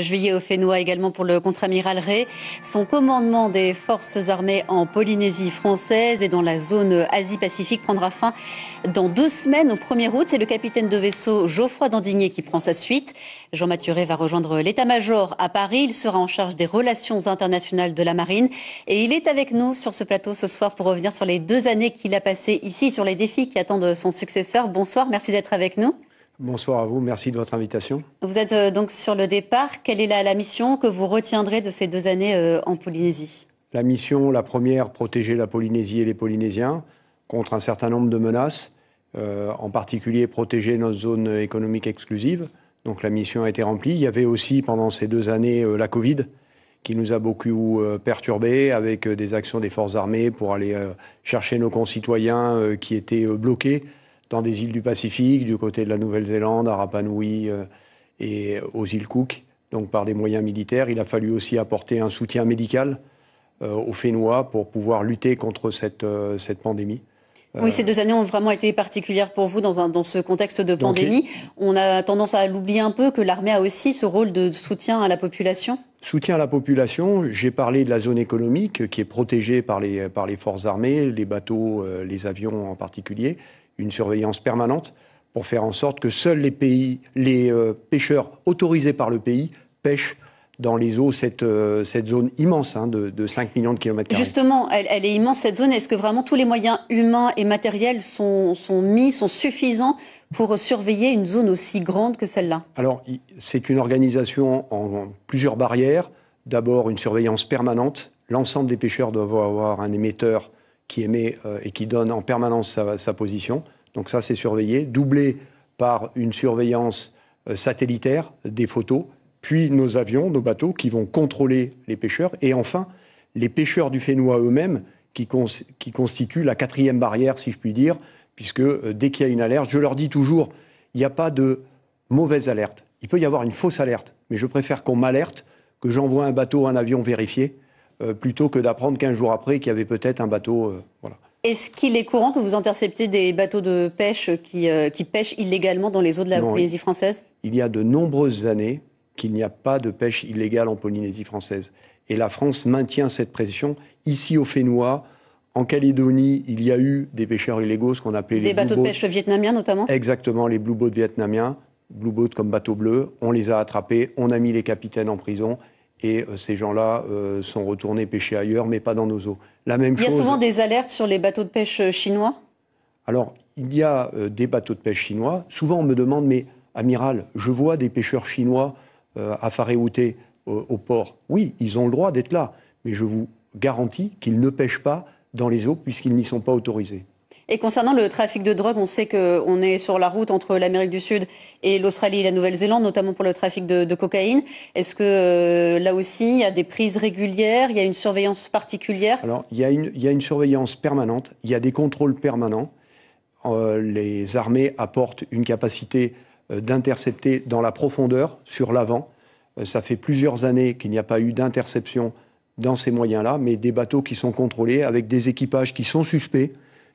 juillet au Fénois également pour le contre-amiral Ray. Son commandement des forces armées en Polynésie française et dans la zone Asie-Pacifique prendra fin dans deux semaines au 1er août. C'est le capitaine de vaisseau Geoffroy Dandigné qui prend sa suite. Jean Mathuré va rejoindre l'état-major à Paris. Il sera en charge des relations internationales de la marine et il est avec nous sur ce plateau ce soir pour revenir sur les deux années qu'il a passées ici, sur les défis qui attendent son successeur. Bonsoir, merci d'être avec nous. Bonsoir à vous, merci de votre invitation. Vous êtes euh, donc sur le départ. Quelle est la, mission que vous retiendrez de ces deux années euh, en Polynésie? La mission, la première, protéger la Polynésie et les Polynésiens contre un certain nombre de menaces, euh, en particulier protéger notre zone économique exclusive. Donc la mission a été remplie. Il y avait aussi pendant ces deux années la Covid qui nous a beaucoup perturbés avec des actions des forces armées pour aller chercher nos concitoyens qui étaient bloqués dans des îles du Pacifique, du côté de la Nouvelle-Zélande, à Rapa Nui euh, et aux îles Cook, donc par des moyens militaires. Il a fallu aussi apporter un soutien médical euh, aux Fénois pour pouvoir lutter contre cette, euh, cette pandémie. Oui, ces deux années ont vraiment été particulières pour vous dans, dans ce contexte de pandémie. On a tendance à l'oublier un peu que l'armée a aussi ce rôle de soutien à la population Soutien à la population, j'ai parlé de la zone économique qui est protégée par les, par les forces armées, les bateaux, les avions en particulier une surveillance permanente pour faire en sorte que seuls les pays, les euh, pêcheurs autorisés par le pays pêchent dans les eaux cette, euh, cette zone immense hein, de, 5 millions de kilomètres carrés. Justement, elle, elle, est immense cette zone. Est-ce que vraiment tous les moyens humains et matériels sont, sont mis, sont suffisants pour surveiller une zone aussi grande que celle-là? Alors, c'est une organisation en plusieurs barrières. D'abord, une surveillance permanente. L'ensemble des pêcheurs doivent avoir un émetteur qui émet euh, et qui donne en permanence sa, position. Donc ça, c'est surveillé, doublé par une surveillance euh, satellitaire des photos, puis nos avions, nos bateaux qui vont contrôler les pêcheurs, et enfin les pêcheurs du Fénois eux-mêmes qui, qui, constituent la quatrième barrière, si je puis dire, puisque euh, dès qu'il y a une alerte, je leur dis toujours, il n'y a pas de mauvaise alerte. Il peut y avoir une fausse alerte, mais je préfère qu'on m'alerte que j'envoie un bateau, un avion vérifié, euh, plutôt que d'apprendre qu'un jour après qu'il y avait peut-être un bateau. Euh, voilà. Est-ce qu'il est courant que vous interceptez des bateaux de pêche qui, euh, qui pêchent illégalement dans les eaux de la Polynésie française? Il y a de nombreuses années qu'il n'y a pas de pêche illégale en Polynésie française. Et la France maintient cette pression. Ici au Fénois, en Calédonie, il y a eu des pêcheurs illégaux, ce qu'on appelait les Des bateaux de pêche vietnamiens notamment? Exactement, les blue boats vietnamiens, blue boats comme bateaux bleus. On les a attrapés, on a mis les capitaines en prison et euh, ces gens-là euh, sont retournés pêcher ailleurs, mais pas dans nos eaux. La même il y a souvent des alertes sur les bateaux de pêche euh, chinois? Alors, il y a des bateaux de pêche chinois. Souvent, on me demande, mais amiral, je vois des pêcheurs chinois à Faréouté au port. Oui, ils ont le droit d'être là, mais je vous garantis qu'ils ne pêchent pas dans les eaux puisqu'ils n'y sont pas autorisés. Et concernant le trafic de drogue, on sait qu'on est sur la route entre l'Amérique du Sud et l'Australie et la Nouvelle-Zélande, notamment pour le trafic de, cocaïne. Est-ce que euh, là aussi, il y a des prises régulières, il y a une surveillance particulière? Alors, il y, a une, surveillance permanente, il y a des contrôles permanents. Euh, les armées apportent une capacité euh, d'intercepter dans la profondeur, sur l'avant. ça fait plusieurs années qu'il n'y a pas eu d'interception dans ces moyens-là, mais des bateaux qui sont contrôlés avec des équipages qui sont suspects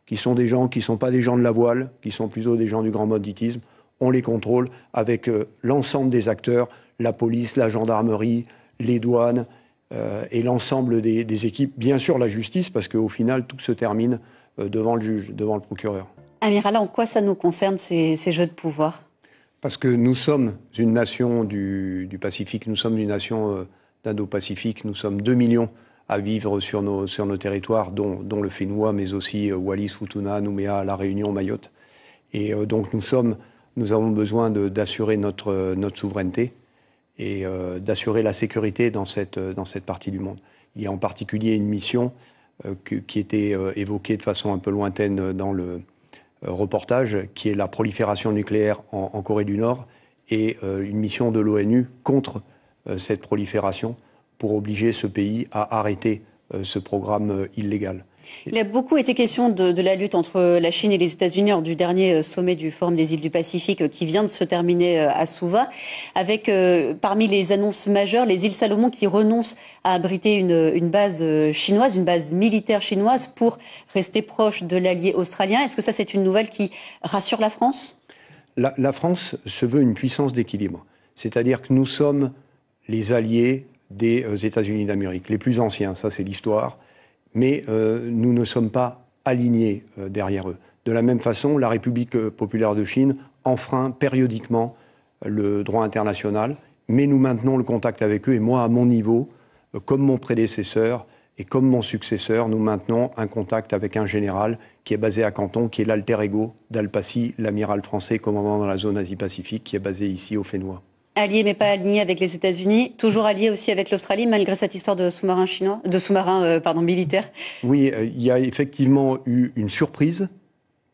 qui sont des gens qui ne sont pas des gens de la voile, qui sont plutôt des gens du grand banditisme. On les contrôle avec euh, l'ensemble des acteurs, la police, la gendarmerie, les douanes euh, et l'ensemble des, équipes. Bien sûr, la justice, parce qu'au final, tout se termine euh, devant le juge, devant le procureur. Amiral, en quoi ça nous concerne, ces, jeux de pouvoir? Parce que nous sommes une nation du, Pacifique, nous sommes une nation d'Indo-Pacifique, nous sommes 2 millions à vivre sur nos, territoires, dont, le Fénois, mais aussi euh, Wallis, Futuna, Nouméa, La Réunion, Mayotte. Et euh, donc nous, avons besoin d'assurer notre, notre souveraineté et euh, d'assurer la sécurité dans cette, dans cette partie du monde. Il y a en particulier une mission qui était évoquée de façon un peu lointaine dans le reportage, qui est la prolifération nucléaire en Corée du Nord et une mission de l'ONU contre cette prolifération pour obliger ce pays à arrêter euh, ce programme euh, illégal. Il a beaucoup été question de, la lutte entre la Chine et les États-Unis lors du dernier euh, sommet du Forum des îles du Pacifique qui vient de se terminer à Suva, avec parmi les annonces majeures les îles Salomon qui renoncent à abriter une, base chinoise, une base militaire chinoise pour rester proche de l'allié australien. Est-ce que ça c'est une nouvelle qui rassure la France? La France se veut une puissance d'équilibre, c'est-à-dire que nous sommes les alliés des États-Unis d'Amérique, les plus anciens, ça c'est l'histoire, mais nous ne sommes pas alignés derrière eux. De la même façon, la République populaire de Chine enfreint périodiquement le droit international, mais nous maintenons le contact avec eux et moi, à mon niveau, comme mon prédécesseur, et comme mon successeur, nous maintenons un contact avec un général qui est basé à Canton, qui est l'alter ego d'Alpaci, l'amiral français commandant dans la zone Asie-Pacifique, qui est basé ici au Fénois. Allié mais pas aligné avec les États-Unis, toujours allié aussi avec l'Australie, malgré cette histoire de sous-marin chinois, de sous-marin euh, pardon militaire. Oui, euh, il y a effectivement eu une surprise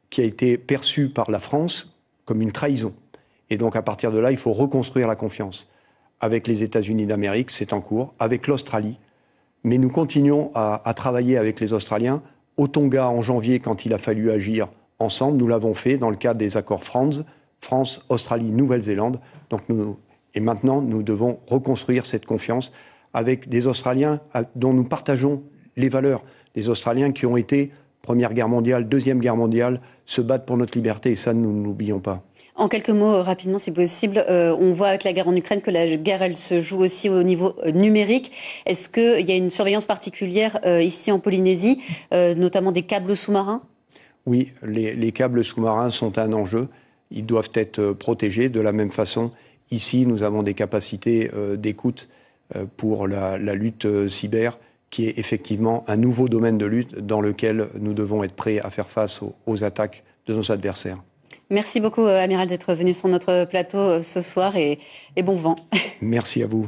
qui a été perçue par la France comme une trahison. Et donc à partir de là, il faut reconstruire la confiance. Avec les États-Unis d'Amérique, c'est en cours. Avec l'Australie, mais nous continuons à, travailler avec les Australiens. Au Tonga, en janvier, quand il a fallu agir ensemble, nous l'avons fait dans le cadre des accords France, France, Australie, Nouvelle-Zélande. Donc et maintenant, nous devons reconstruire cette confiance avec des Australiens dont nous partageons les valeurs. Des Australiens qui ont été Première Guerre mondiale, Deuxième Guerre mondiale, se battent pour notre liberté et ça, nous n'oublions pas. En quelques mots, euh, rapidement, si possible, euh, on voit avec la guerre en Ukraine que la guerre, elle se joue aussi au niveau euh, numérique. Est-ce qu'il y a une surveillance particulière ici en Polynésie, notamment des câbles sous-marins? Oui, les, câbles sous-marins sont un enjeu. Ils doivent être protégés de la même façon. Ici, nous avons des capacités d'écoute pour la, lutte cyber qui est effectivement un nouveau domaine de lutte dans lequel nous devons être prêts à faire face aux, attaques de nos adversaires. Merci beaucoup, euh, Amiral, d'être venu sur notre plateau euh, ce soir et, et bon vent. Merci à vous.